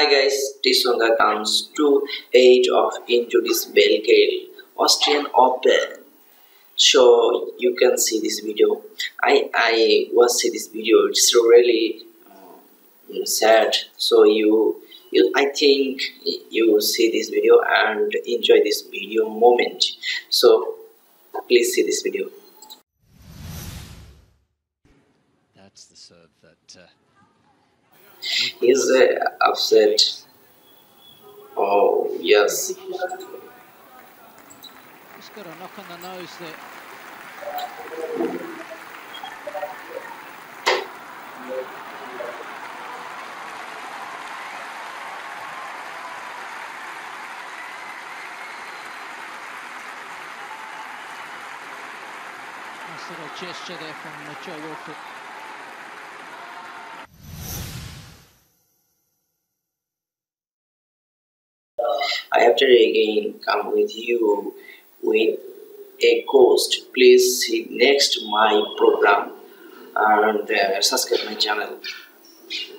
Hi guys, Tsonga comes to age of this Belgrade Australian Open. So you can see this video. I I was see this video. It's really um, sad. So you you I think you see this video and enjoy this video moment. So please see this video. That's the serve that uh, He's uh, upset. Oh yes. just got a knock on the nose there. Nice little gesture there from Jo-Wilfried. I have to again come with you with a ghost. Please see next my program and uh, subscribe my channel.